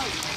out.